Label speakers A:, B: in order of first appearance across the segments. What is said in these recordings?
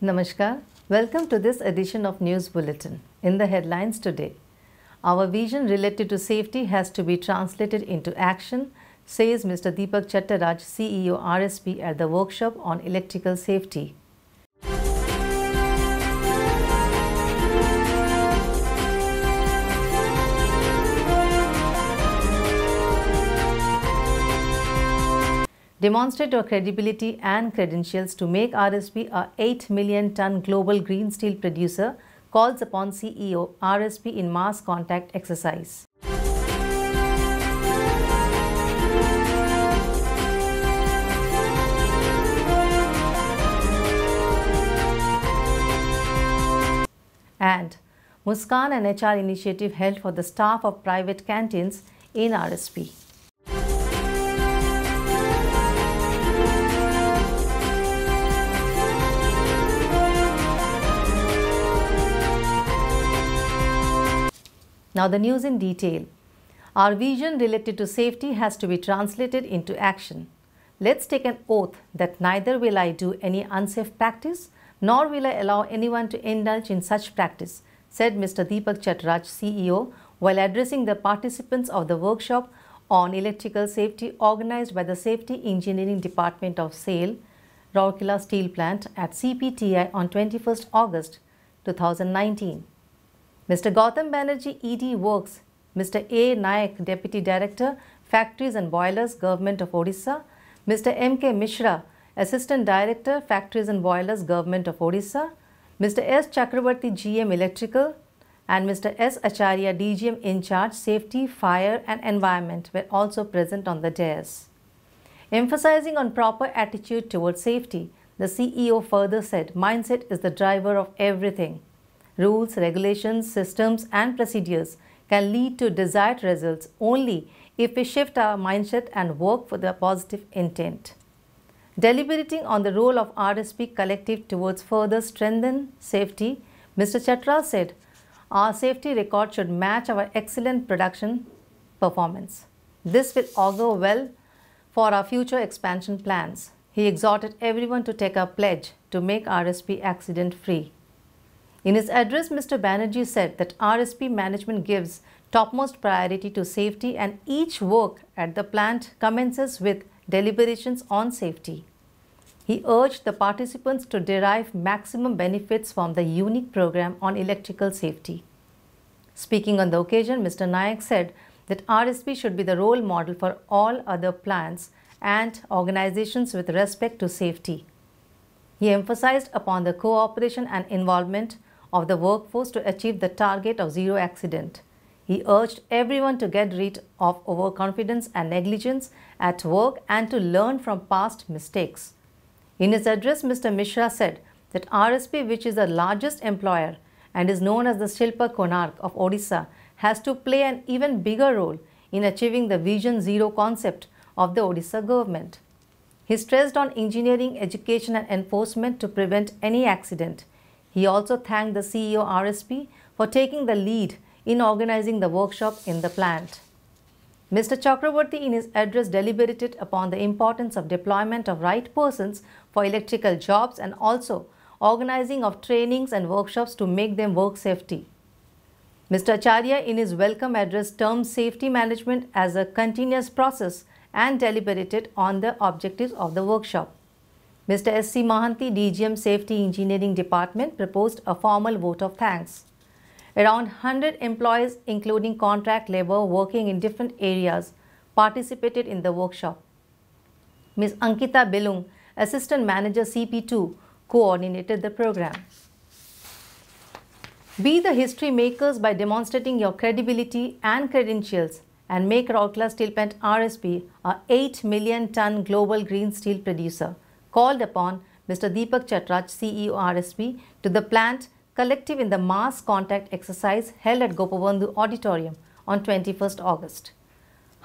A: Namaskar. Welcome to this edition of News Bulletin. In the headlines today, our vision related to safety has to be translated into action, says Mr. Deepak Chattaraj, CEO RSP at the workshop on electrical safety. Demonstrate your credibility and credentials to make RSP a 8 million ton global green steel producer calls upon CEO RSP in mass contact exercise. And Muskan and HR initiative held for the staff of private canteens in RSP. Now, the news in detail. Our vision related to safety has to be translated into action. Let's take an oath that neither will I do any unsafe practice nor will I allow anyone to indulge in such practice, said Mr. Deepak Chattaraj, CEO, while addressing the participants of the workshop on electrical safety organized by the Safety Engineering Department of SAIL, Rourkela Steel Plant at CPTI on 21st August 2019. Mr. Gautam Banerjee, ED Works, Mr. A. Nayak, Deputy Director, Factories and Boilers, Government of Odisha, Mr. M. K. Mishra, Assistant Director, Factories and Boilers, Government of Odisha, Mr. S. Chakravarti, GM Electrical, and Mr. S. Acharya, DGM in charge, Safety, Fire and Environment were also present on the dais. Emphasizing on proper attitude towards safety, the CEO further said, mindset is the driver of everything. Rules, regulations, systems, and procedures can lead to desired results only if we shift our mindset and work for the positive intent. Deliberating on the role of RSP collective towards further strengthen safety, Mr. Chattaraj said, our safety record should match our excellent production performance. This will augur well for our future expansion plans. He exhorted everyone to take a pledge to make RSP accident free. In his address, Mr. Banerjee said that RSP management gives topmost priority to safety and each work at the plant commences with deliberations on safety. He urged the participants to derive maximum benefits from the unique program on electrical safety. Speaking on the occasion, Mr. Nayak said that RSP should be the role model for all other plants and organizations with respect to safety. He emphasized upon the cooperation and involvement of the workforce to achieve the target of zero accident. He urged everyone to get rid of overconfidence and negligence at work and to learn from past mistakes. In his address, Mr. Mishra said that RSP, which is the largest employer and is known as the Shilpa Konark of Odisha, has to play an even bigger role in achieving the Vision Zero concept of the Odisha government. He stressed on engineering, education and enforcement to prevent any accident. He also thanked the CEO RSP for taking the lead in organizing the workshop in the plant. Mr. Chakravarti in his address deliberated upon the importance of deployment of right persons for electrical jobs and also organizing of trainings and workshops to make them work safety. Mr. Acharya in his welcome address termed safety management as a continuous process and deliberated on the objectives of the workshop. Mr. S. C. Mahanti, DGM Safety Engineering Department, proposed a formal vote of thanks. Around 100 employees, including contract labor working in different areas, participated in the workshop. Ms. Ankita Belung, Assistant Manager CP2, coordinated the program. Be the history makers by demonstrating your credibility and credentials and make Rourkela Steel Plant RSP a 8 million ton global green steel producer, called upon Mr. Deepak Chattaraj, CEO RSP, to the plant collective in the mass contact exercise held at Gopabandhu Auditorium on 21st August.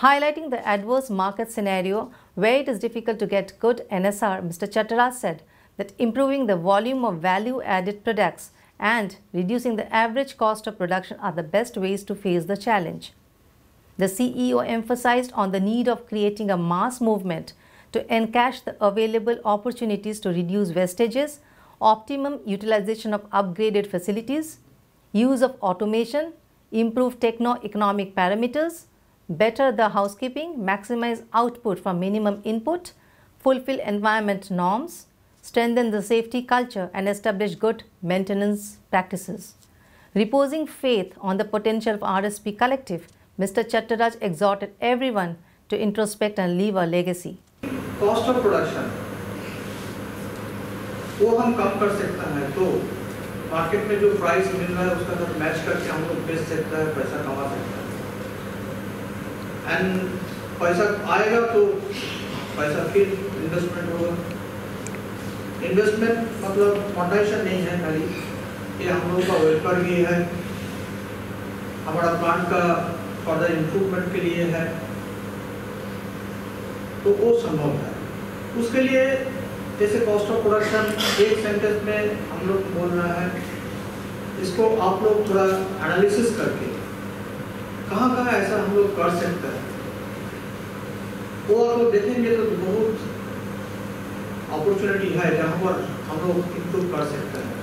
A: Highlighting the adverse market scenario where it is difficult to get good NSR, Mr. Chattaraj said that improving the volume of value added products and reducing the average cost of production are the best ways to face the challenge. The CEO emphasized on the need of creating a mass movement to encash the available opportunities to reduce wastages, optimum utilization of upgraded facilities, use of automation, improve techno-economic parameters, better the housekeeping, maximize output from minimum input, fulfill environment norms, strengthen the safety culture and establish good maintenance practices. Reposing faith on the potential of RSP Collective, Mr. Chattaraj exhorted everyone to introspect and leave a legacy.
B: Cost of production वो हम कम कर सकते हैं। तो market में जो price मिल रहा है, उसका साथ मैच करके हम लोग बेच सकते हैं, पैसा कमा सकते हैं। एंड पैसा आएगा तो पैसा फिर इन्वेस्टमेंट होगा। इन्वेस्टमेंट मतलब फाउंडेशन नहीं है खाली ये हम लोग का वेलफेयर भी है। हमारा प्लांट का फर्दर इम्प्रूवमेंट के लिए है। तो वो संभव है। उसके लिए जैसे कॉस्ट ऑफ़ प्रोडक्शन एक सेंटेंस में हम लोग बोल रहे हैं, इसको आप लोग थोड़ा एनालिसिस करके कहाँ कहाँ ऐसा हम लोग कर सकते हैं। वो आप लोग देखेंगे तो बहुत अपॉर्चुनिटी है जहाँ पर हम लोग इम्प्रूव कर सकते हैं।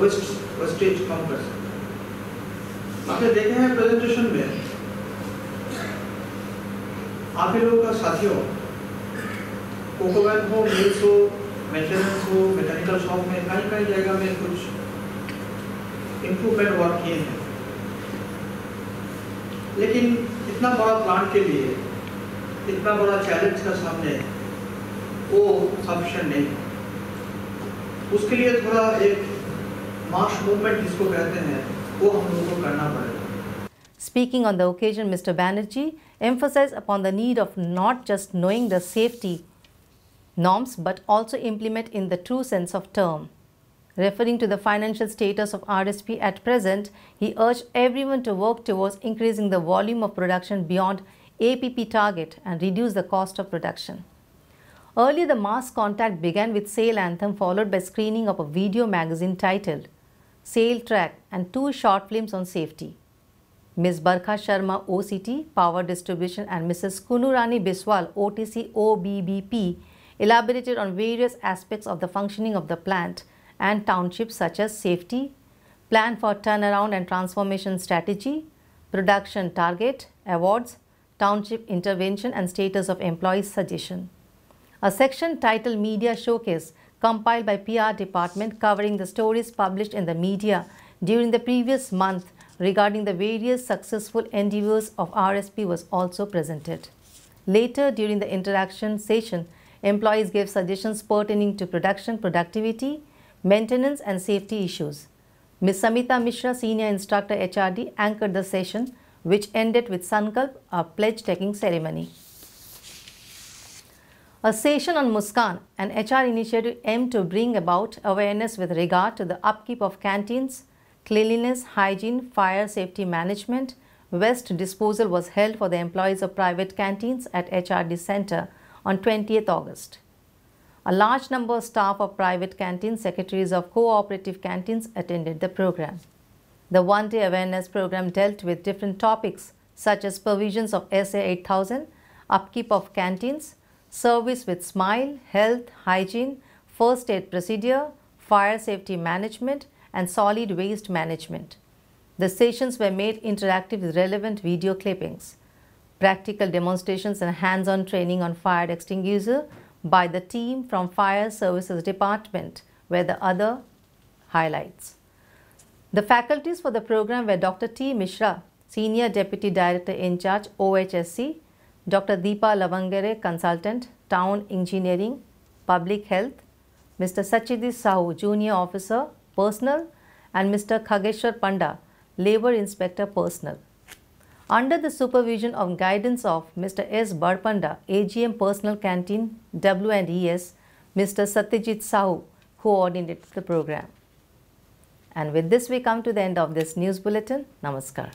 B: वेस्ट वेस्टेज कम कर सकते हैं। आपने देखे हैं प्रेजेंटेशन में, आप लोगों का साथियों कोकोवैन हो मिल्स हो मेंटेनेंस हो मैकेनिकल शॉप में कई कई जगह में कुछ इम्प्रूवमेंट वर्क किए हैं लेकिन इतना बड़ा प्लांट के लिए इतना बड़ा चैलेंज का सामने वो सफिशिएंट नहीं उसके लिए थोड़ा एक मार्च मूवमेंट जिसको कहते हैं वो हम लोगों को करना पड़ेगा
A: Speaking on the occasion, Mr. Banerjee emphasized upon the need of not just knowing the safety norms but also implement in the true sense of term. Referring to the financial status of RSP at present, he urged everyone to work towards increasing the volume of production beyond APP target and reduce the cost of production. Earlier, the mass contact began with SAIL Anthem followed by screening of a video magazine titled SAIL Track and two short films on safety. Ms. Barkha Sharma OCT Power Distribution and Mrs. Kunurani Biswal OTC OBBP elaborated on various aspects of the functioning of the plant and township such as safety, plan for turnaround and transformation strategy, production target, awards, township intervention and status of employees suggestion. A section titled Media Showcase compiled by PR department covering the stories published in the media during the previous month regarding the various successful endeavors of RSP was also presented. Later, during the interaction session, employees gave suggestions pertaining to production productivity, maintenance and safety issues. Ms. Samita Mishra, Senior Instructor HRD, anchored the session, which ended with Sankalp, a pledge-taking ceremony. A session on Muskan, an HR initiative aimed to bring about awareness with regard to the upkeep of canteens, cleanliness, hygiene, fire safety management, waste disposal was held for the employees of private canteens at HRD Center on 20th August. A large number of staff of private canteens, secretaries of cooperative canteens attended the program. The one-day awareness program dealt with different topics such as provisions of SA 8000, upkeep of canteens, service with smile, health, hygiene, first aid procedure, fire safety management, and solid waste management. The sessions were made interactive with relevant video clippings, practical demonstrations and hands-on training on fire extinguisher by the team from Fire Services Department were the other highlights. The faculties for the program were Dr. T. Mishra, Senior Deputy Director in charge OHSC, Dr. Deepa Lavangere, Consultant, Town Engineering, Public Health, Mr. Sachidi Sahu, Junior Officer, Personnel, and Mr. Khageshwar Panda, Labour Inspector Personnel. Under the supervision of guidance of Mr. S. Barpanda, AGM Personal Canteen, W&ES, Mr. Satyajit Sahu coordinated the program. And with this, we come to the end of this news bulletin. Namaskar.